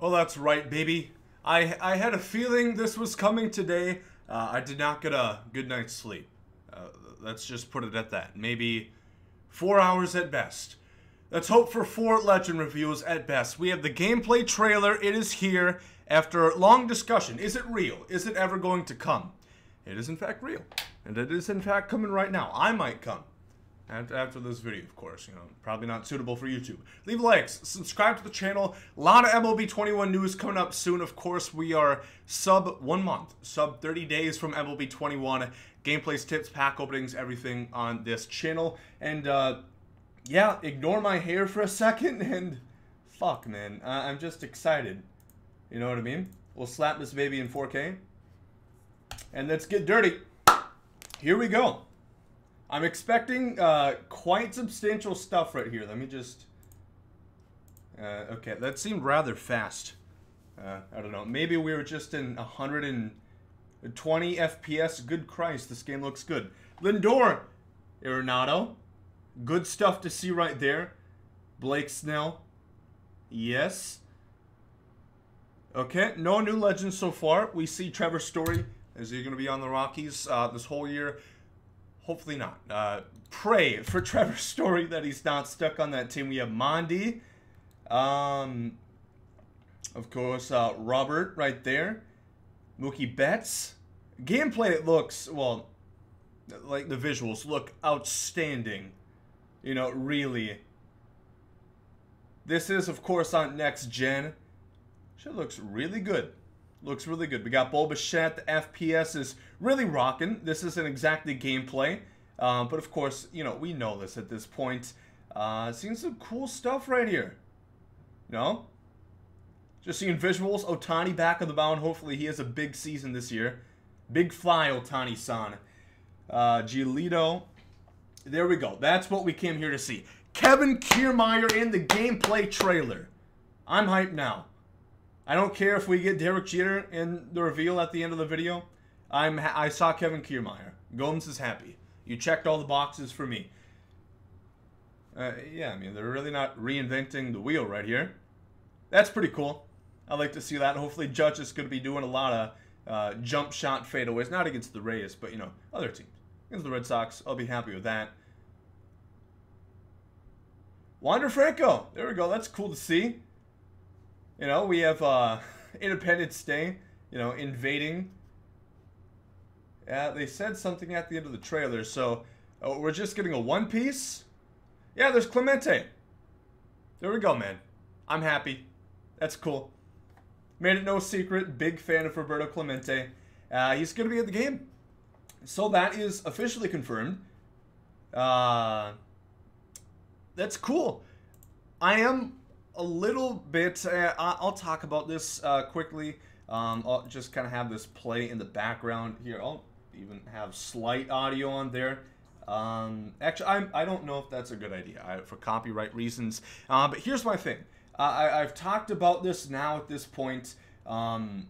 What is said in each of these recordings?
Oh, that's right, baby. I I had a feeling this was coming today. Uh, I did not get a good night's sleep. Uh, let's just put it at that. Maybe four hours at best. Let's hope for four legend reviews at best. We have the gameplay trailer. It is here after long discussion. Is it real? Is it ever going to come? It is in fact real. And it is in fact coming right now. I might come. After this video, of course, you know, probably not suitable for YouTube. Leave likes, subscribe to the channel. A lot of MLB 21 news coming up soon. Of course, we are sub one month, sub 30 days from MLB 21. Gameplays, tips, pack openings, everything on this channel. And, uh, yeah, ignore my hair for a second and fuck, man. I'm just excited. You know what I mean? We'll slap this baby in 4K. And let's get dirty. Here we go. I'm expecting uh, quite substantial stuff right here. Let me just... Uh, okay, that seemed rather fast. Uh, I don't know. Maybe we were just in 120 FPS. Good Christ, this game looks good. Lindor Arenado. Good stuff to see right there. Blake Snell. Yes. Okay, no new legends so far. We see Trevor Story. Is he going to be on the Rockies uh, this whole year? Hopefully not. Uh, pray for Trevor Story that he's not stuck on that team. We have Mondi. Um, of course, uh, Robert right there. Mookie Betts. Gameplay, it looks, well, like the visuals look outstanding. You know, really. This is, of course, on next gen. Shit looks really good. Looks really good. We got Bo Bichette. The FPS is really rocking. This isn't exactly gameplay. Um, but of course, you know, we know this at this point. Uh, seeing some cool stuff right here. You know? Just seeing visuals. Ohtani back on the mound. Hopefully he has a big season this year. Big fly, Ohtani-san. Uh. There we go. That's what we came here to see. Kevin Kiermaier in the gameplay trailer. I'm hyped now. I don't care if we get Derek Jeter in the reveal at the end of the video. I'm I saw Kevin Kiermaier. Gomes is happy. You checked all the boxes for me. Uh, yeah, I mean, they're really not reinventing the wheel right here. That's pretty cool. I like to see that. Hopefully, Judge is going to be doing a lot of uh, jump shot fadeaways. Not against the Rays, but, you know, other teams. Against the Red Sox, I'll be happy with that. Wander Franco. There we go. That's cool to see. You know, we have uh, Independence Day, you know, invading. Yeah, they said something at the end of the trailer, so oh, we're just getting a One Piece? Yeah, there's Clemente. There we go, man. I'm happy. That's cool. Made it no secret, big fan of Roberto Clemente. Uh, he's going to be at the game. So that is officially confirmed. Uh, that's cool. I am a little bit. Uh, I'll talk about this uh, quickly. Um, I'll just kind of have this play in the background here. I'll even have slight audio on there. Um, actually, I'm, I don't know if that's a good idea I, for copyright reasons. Uh, but here's my thing. I, have talked about this now at this point. Um,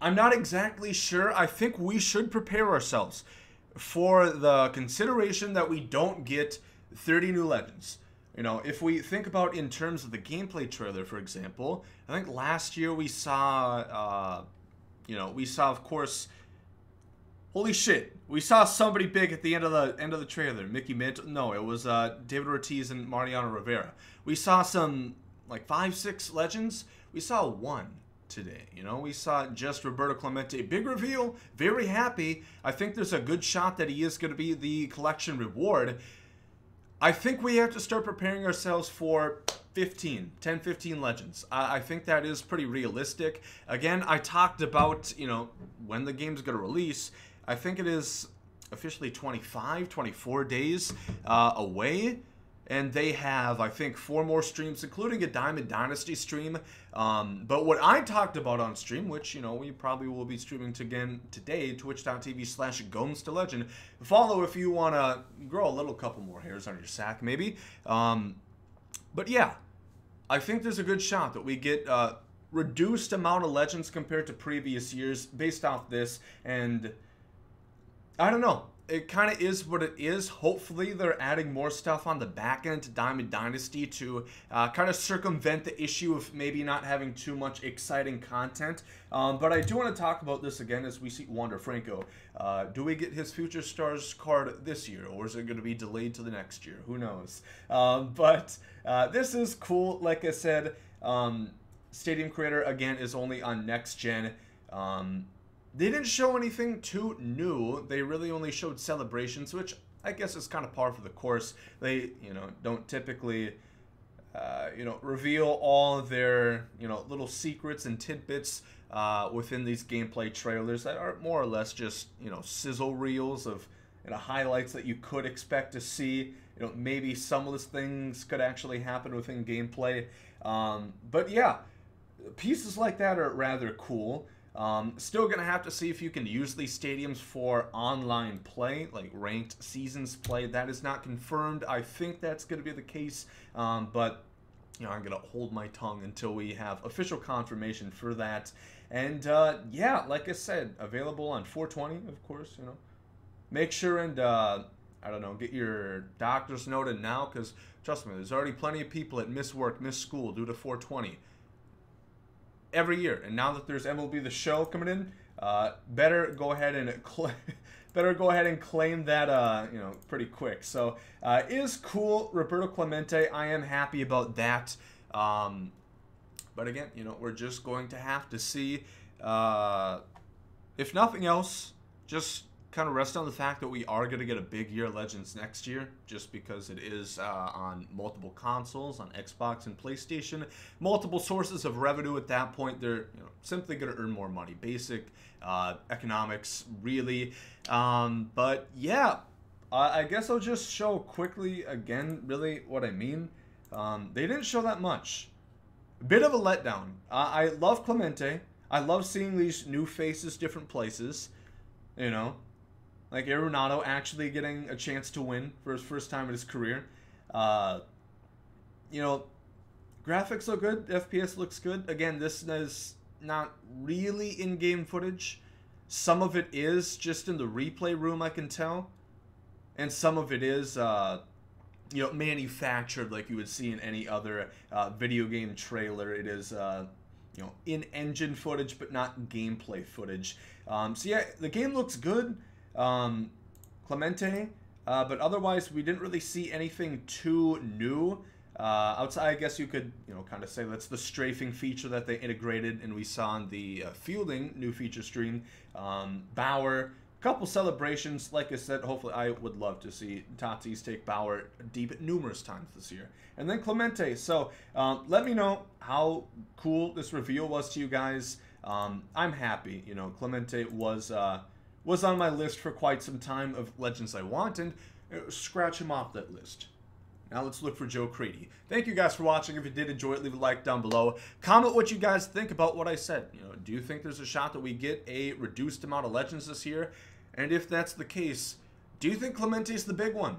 I'm not exactly sure. I think we should prepare ourselves for the consideration that we don't get 30 new legends. You know, if we think about in terms of the gameplay trailer, for example, I think last year we saw, uh, you know, we saw, of course, holy shit, we saw somebody big at the end of the end of the trailer. Mickey Mint, no, it was uh, David Ortiz and Mariano Rivera. We saw some like five, six legends. We saw one today. You know, we saw just Roberto Clemente. Big reveal. Very happy. I think there's a good shot that he is going to be the collection reward. I think we have to start preparing ourselves for 15, 10, 15 legends. I, I think that is pretty realistic. Again, I talked about, you know, when the game's going to release. I think it is officially 25, 24 days uh, away and they have, I think, four more streams, including a Diamond Dynasty stream. Um, but what I talked about on stream, which, you know, we probably will be streaming to again today, twitch.tv slash GomesDaLegend. Follow if you want to grow a little couple more hairs on your sack, maybe. Um, but yeah, I think there's a good shot that we get uh, reduced amount of legends compared to previous years based off this. And I don't know it kind of is what it is. Hopefully, they're adding more stuff on the back end to Diamond Dynasty to uh, kind of circumvent the issue of maybe not having too much exciting content. Um, but I do want to talk about this again as we see Wander Franco. Uh, do we get his Future Stars card this year, or is it going to be delayed to the next year? Who knows? Um, but uh, this is cool. Like I said, um, Stadium Creator again is only on next gen. Um, they didn't show anything too new. They really only showed celebrations, which I guess is kind of par for the course. They, you know, don't typically, uh, you know, reveal all their, you know, little secrets and tidbits uh, within these gameplay trailers that are more or less just, you know, sizzle reels of, you know, highlights that you could expect to see. You know, maybe some of those things could actually happen within gameplay. Um, but yeah, pieces like that are rather cool. Um, still going to have to see if you can use these stadiums for online play, like ranked seasons play. That is not confirmed. I think that's going to be the case, um, but you know, I'm going to hold my tongue until we have official confirmation for that. And uh, yeah, like I said, available on 420, of course, you know. Make sure and, uh, I don't know, get your doctor's note in now because, trust me, there's already plenty of people that miss work, miss school due to 420 every year. And now that there's MLB The Show coming in, uh, better go ahead and better go ahead and claim that uh, you know pretty quick. So uh, is cool, Roberto Clemente. I am happy about that. Um, but again, you know we're just going to have to see. Uh, if nothing else, just kind of rest on the fact that we are going to get a big year Legends next year, just because it is uh, on multiple consoles, on Xbox and PlayStation, multiple sources of revenue. At that point, they're you know, simply going to earn more money. Basic uh, economics, really. Um, but yeah, I guess I'll just show quickly again, really what I mean. Um, they didn't show that much. A bit of a letdown. I love Clemente. I love seeing these new faces, different places. You know, like Arenado actually getting a chance to win for his first time in his career. Uh, you know, graphics look good. FPS looks good. Again, this is not really in-game footage. Some of it is just in the replay room, I can tell, and some of it is, uh, you know, manufactured like you would see in any other uh, video game trailer. It is, uh, you know, in-engine footage, but not gameplay footage. Um, so yeah, the game looks good um, Clemente. Uh, but otherwise, we didn't really see anything too new. Uh, outside, I guess you could, you know, kind of say that's the strafing feature that they integrated, and we saw in the uh, fielding new feature stream. Um, Bauer, couple celebrations. Like I said, hopefully, I would love to see Tatis take Bauer deep numerous times this year, and then Clemente. So um, let me know how cool this reveal was to you guys. Um, I'm happy. You know, Clemente was uh, was on my list for quite some time of legends I want, and uh, scratch him off that list. Now let's look for Joe Crady. Thank you guys for watching. If you did enjoy it, leave a like down below. Comment what you guys think about what I said. You know, do you think there's a shot that we get a reduced amount of legends this year? And if that's the case, do you think Clemente's the big one?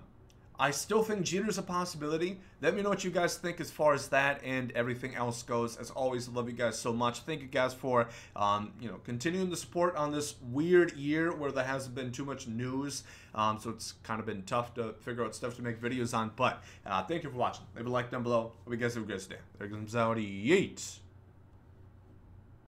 I still think Jeter's a possibility. Let me know what you guys think as far as that and everything else goes. As always, love you guys so much. Thank you guys for um, you know continuing the support on this weird year where there hasn't been too much news. Um, so it's kind of been tough to figure out stuff to make videos on. But uh, thank you for watching. Leave a like down below. Hope you guys have a good day. There comes out. Yeet.